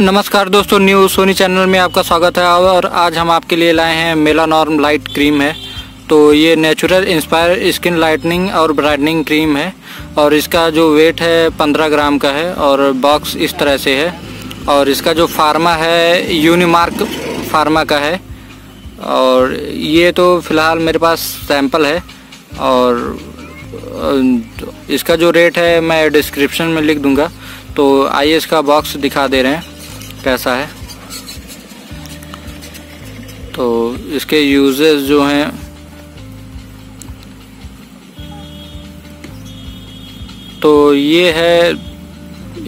नमस्कार दोस्तों, new Sony channel में आपका स्वागत है और आज हम आपके लिए लाए हैं मेला नॉर्म लाइट क्रीम है। तो ये नेचुरल इंस्पायर स्किन लाइटनिंग और ब्राइटनिंग क्रीम है और इसका जो वेट है पंद्रह ग्राम का है और बॉक्स इस तरह से है और इसका जो फार्मा है यूनिमार्क फार्मा का है और ये तो फ़िलहाल मेरे पास सैंपल है और इसका जो रेट है मैं डिस्क्रिप्शन में लिख दूँगा। तो आइए इसका बॉक्स दिखा दे रहे हैं। कैसा है? तो इसके यूजेस जो हैं तो ये है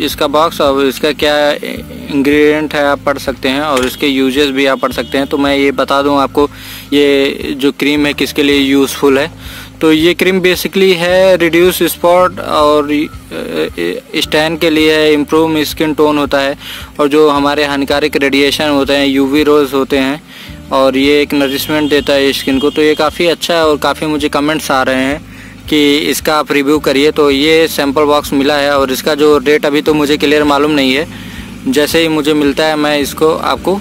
इसका बॉक्स और इसका क्या इंग्रेडिएंट है आप पढ़ सकते हैं और इसके यूजेस भी आप पढ़ सकते हैं। तो मैं ये बता दूँ आपको, ये जो क्रीम है, किसके लिए यूज़फुल है? तो ये क्रीम बेसिकली है रिड्यूस स्पॉट और स्टैन के लिए है इम्प्रूव स्किन टोन होता है और जो हमारे हानिकारक रेडिएशन होते हैं यूवी रोज होते हैं और ये एक नरिशमेंट देता है स्किन को तो ये काफ़ी अच्छा है और काफ़ी मुझे कमेंट्स आ रहे हैं कि इसका आप रिव्यू करिए। तो ये सैंपल बॉक्स मिला है और इसका जो रेट अभी तो मुझे क्लियर मालूम नहीं है। जैसे ही मुझे मिलता है, मैं इसको आपको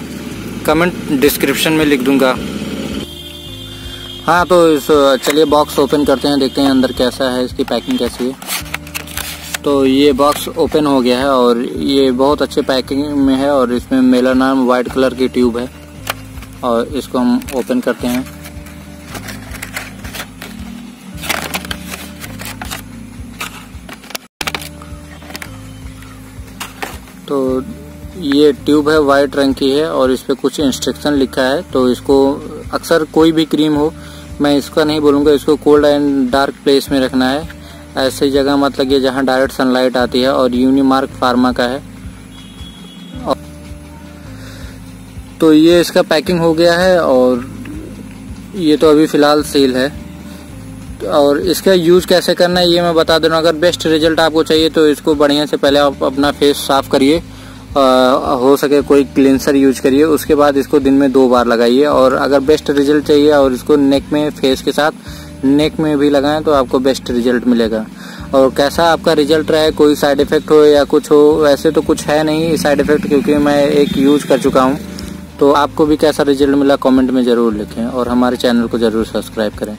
कमेंट डिस्क्रिप्शन में लिख दूँगा। हाँ तो इस, चलिए बॉक्स ओपन करते हैं, देखते हैं अंदर कैसा है, इसकी पैकिंग कैसी है। तो ये बॉक्स ओपन हो गया है और ये बहुत अच्छे पैकिंग में है और इसमें मेला नाम वाइट कलर की ट्यूब है। और इसको हम ओपन करते हैं। तो ये ट्यूब है वाइट रंग की है और इस पर कुछ इंस्ट्रक्शन लिखा है। तो इसको अक्सर कोई भी क्रीम हो मैं इसका नहीं बोलूँगा, इसको कोल्ड एंड डार्क प्लेस में रखना है। ऐसी जगह मत लगे जहाँ डायरेक्ट सनलाइट आती है और यूनिमार्क फार्मा का है। तो ये इसका पैकिंग हो गया है और ये तो अभी फ़िलहाल सेल है। और इसका यूज़ कैसे करना है ये मैं बता दे अगर बेस्ट रिज़ल्ट आपको चाहिए तो इसको बढ़िया से पहले आप अपना फेस साफ़ करिए। हो सके कोई क्लिनसर यूज़ करिए, उसके बाद इसको दिन में दो बार लगाइए और अगर बेस्ट रिज़ल्ट चाहिए और इसको नेक में फेस के साथ नेक में भी लगाएँ तो आपको बेस्ट रिज़ल्ट मिलेगा। और कैसा आपका रिज़ल्ट रहा है, कोई साइड इफ़ेक्ट हो या कुछ हो, वैसे तो कुछ है नहीं साइड इफ़ेक्ट क्योंकि मैं एक यूज़ कर चुका हूँ। तो आपको भी कैसा रिज़ल्ट मिला कमेंट में ज़रूर लिखें और हमारे चैनल को ज़रूर सब्सक्राइब करें।